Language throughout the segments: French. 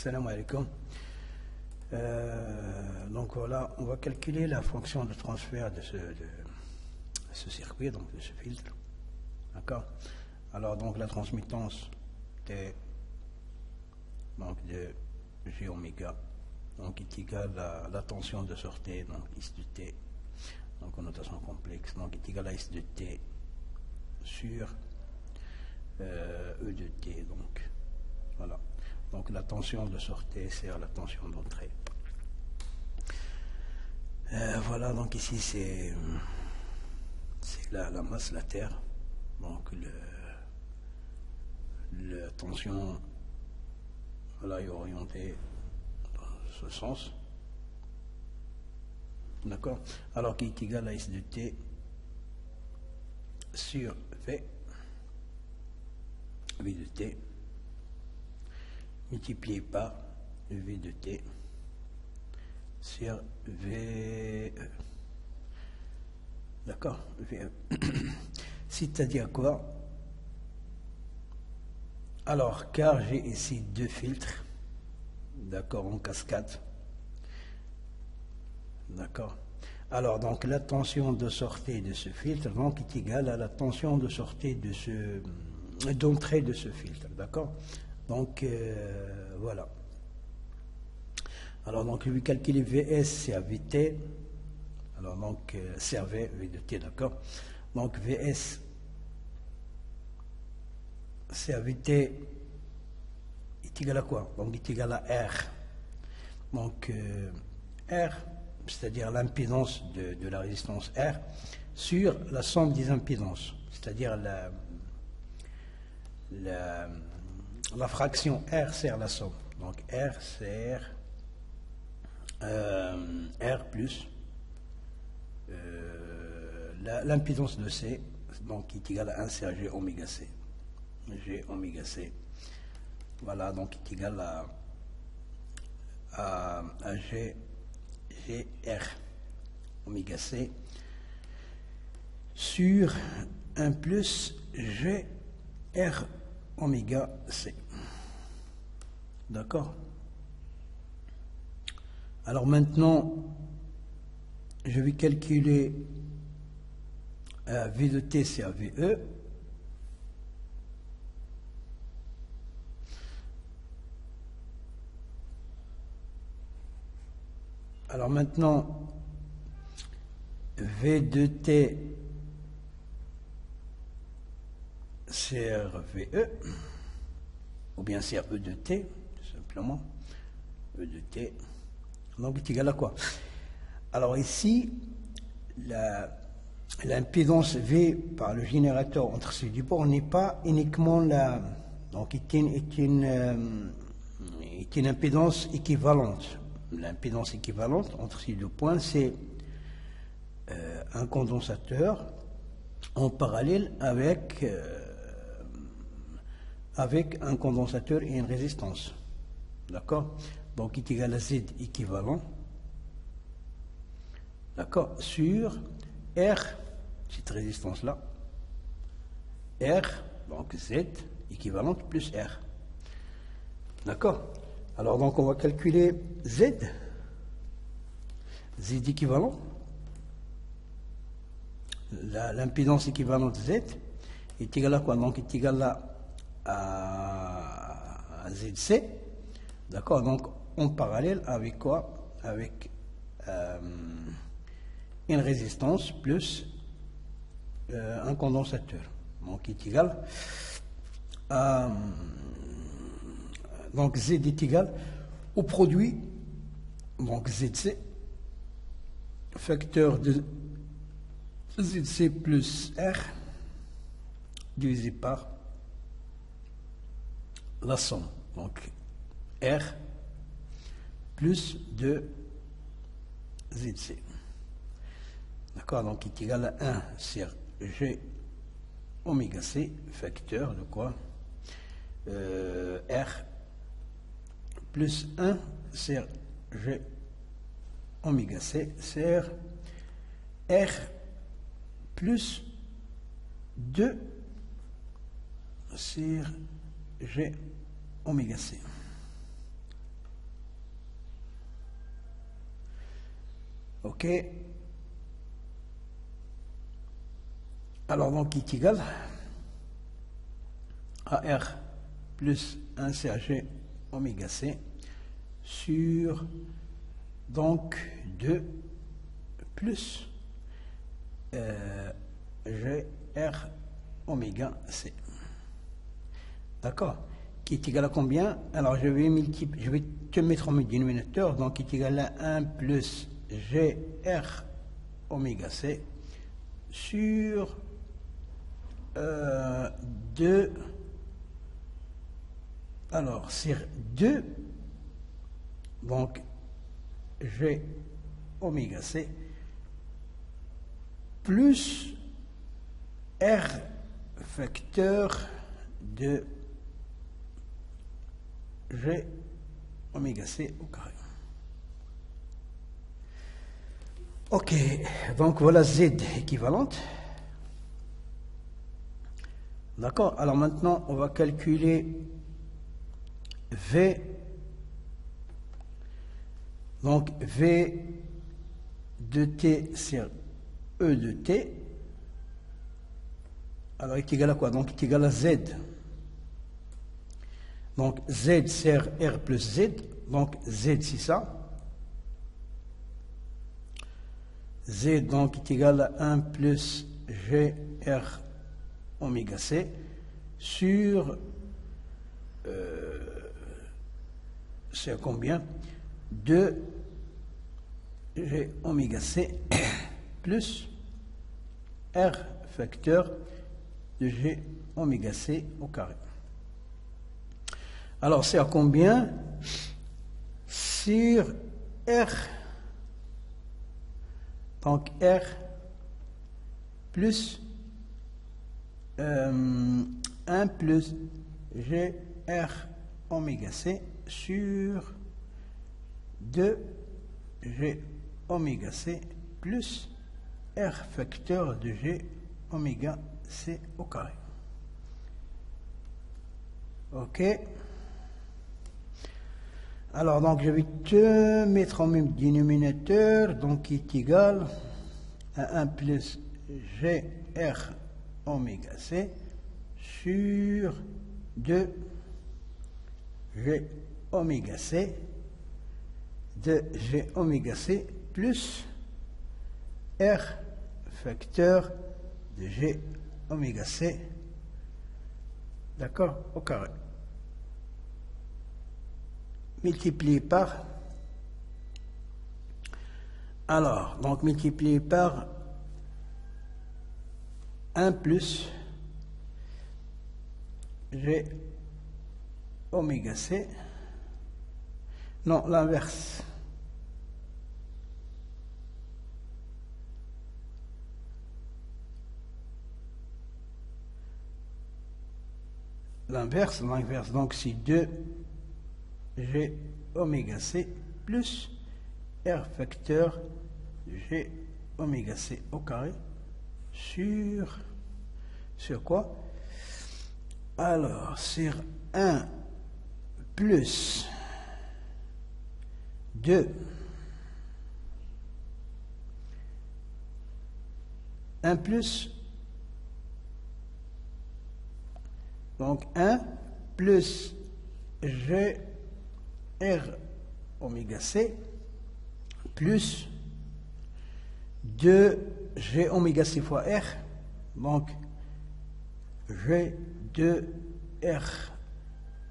Salam alaikum. Euh, donc voilà, on va calculer la fonction de transfert de ce, circuit, donc de ce filtre. D'accord? Alors donc la transmittance T donc de G oméga donc est égale à la tension de sortie, donc S de T, donc en notation complexe, donc est égal à S de T sur euh, E de T, donc voilà. Donc la tension de sortie c'est la tension d'entrée. Euh, voilà, donc ici c'est la, la, masse, la Terre, donc le, la tension voilà, est orientée dans ce sens. D'accord? Alors qui est égal à S de T sur V, V de T, multiplié par V de T sur VE. D'accord VE. C'est-à-dire quoi? Alors, car j'ai ici deux filtres, d'accord, en cascade. D'accord Alors, donc, la tension de sortie de ce filtre donc, est égale à la tension de sortie de ce d'entrée de ce filtre, d'accord Donc, euh, voilà. Alors, donc, vais calculer VS, c'est à VT. Alors, donc, euh, V de T, d'accord Donc, VS, c'est à VT est égal à quoi? Donc, est égal à R. Donc, euh, R, c'est-à-dire l'impédance de, de, la résistance R, sur la somme des impédances, c'est-à-dire la, la, fraction R sert la somme. Donc, R sert euh, R plus euh, l'impédance de C, donc qui est égale à 1 c'est G oméga C. G oméga C. Voilà, donc qui est égal à, à, à G, GR oméga C sur 1 plus GR oméga C. D'accord alors maintenant, je vais calculer euh, V de T, c'est à VE. Alors maintenant, V de T, c'est VE, ou bien c'est E de T, simplement, E de T. Donc, est égal à quoi Alors ici, l'impédance V par le générateur entre ces deux ports n'est pas uniquement la... Donc, euh, est une impédance équivalente. L'impédance équivalente entre ces deux points, c'est euh, un condensateur en parallèle avec un condensateur et une résistance. D'accord donc est égal à Z équivalent, d'accord, sur R, cette résistance-là, R, donc Z équivalente plus R. D'accord Alors donc on va calculer Z, Z équivalent, l'impédance équivalente Z est égale à quoi? Donc est égale à, à, à ZC, d'accord Donc en parallèle avec quoi? Avec euh, une résistance plus euh, un condensateur. Donc, est égal à. Donc, Z est égal au produit, donc ZC, facteur de ZC plus R divisé par la somme. Donc, R plus de ZC. D'accord Donc, est égal à 1 sur G oméga C, facteur de quoi? Euh, R plus 1 sur G oméga C, c'est R plus 2 sur G oméga C. Ok. Alors, donc, est égal à R plus 1 CHG oméga C sur donc 2 plus euh, GR oméga C. D'accord Qui est égal à combien? Alors je vais multiplier, je vais te mettre en dénominateur, donc qui est égal à 1 plus GR oméga C sur euh, 2 alors sur 2 donc G oméga C plus R facteur de G oméga C au carré. Ok, donc voilà Z équivalente. D'accord Alors maintenant, on va calculer V. Donc V de T sur E de T. Alors est égal à quoi? Donc est égal à Z. Donc Z sert R plus Z. Donc Z c'est ça. Z donc est égal à 1 plus GR oméga C sur euh, c'est combien? 2 G oméga C plus R facteur de G oméga C au carré. Alors c'est à combien? Sur R donc R plus 1 euh, plus GR oméga C sur 2 G oméga C plus R facteur de G oméga C au carré. OK alors, donc, je vais te mettre en même dénominateur, donc qui est égal à 1 plus GR oméga C sur 2 G oméga C de G oméga C plus R facteur de G oméga C, d'accord, au carré multiplié par. Alors, donc multiplié par 1 plus G oméga C. Non, l'inverse. L'inverse, l'inverse, donc c'est 2 G oméga C plus R facteur G oméga C au carré sur, sur quoi? Alors, sur 1 plus 2 1 plus donc 1 plus G R oméga C plus 2G oméga C fois R, donc G2R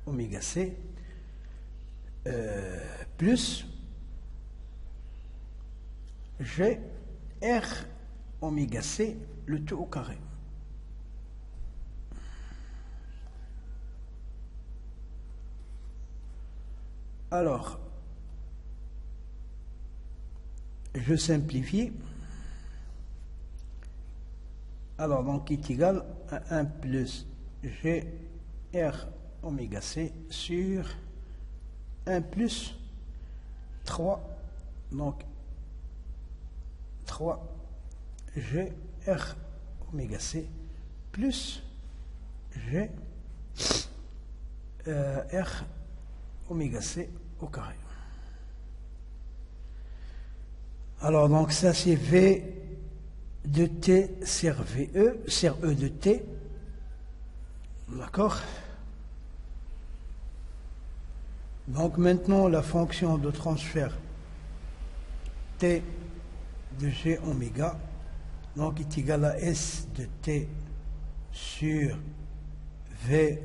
oméga C euh, plus G R oméga C, le tout au carré. Alors, je simplifie. Alors, donc, est égal à 1 plus GR oméga C sur 1 plus 3, donc 3 GR oméga C plus G euh, R oméga C au carré. Alors, donc ça c'est V de T sur VE, sur E de T. D'accord? Donc maintenant, la fonction de transfert T de G oméga, donc est égal à S de T sur V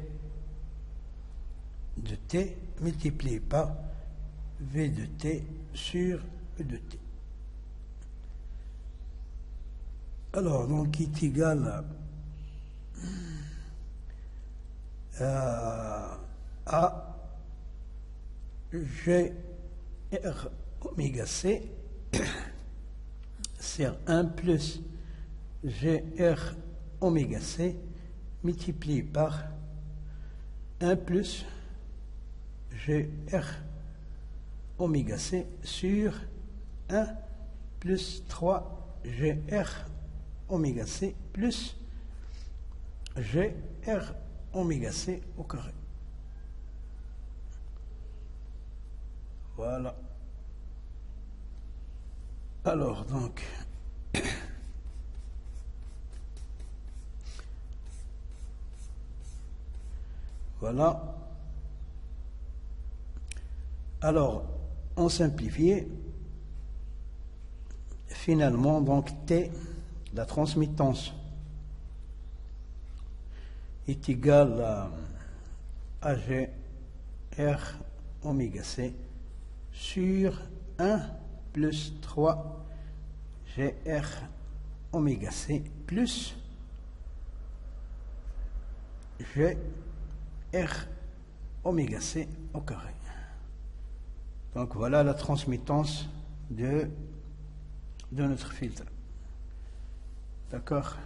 de T multiplié par V de T sur E de T. Alors, donc, est égal à, à G R oméga C c'est 1 plus GR oméga C multiplié par 1 plus GR oméga C sur 1 plus 3 GR oméga C plus GR oméga C au carré. Voilà. Alors, donc, voilà. Alors, on simplifié, finalement, donc T, la transmittance, est égale à AG R oméga C sur 1 plus 3 GR oméga C plus GR oméga C au carré. Donc voilà la transmittance de, notre filtre. D'accord?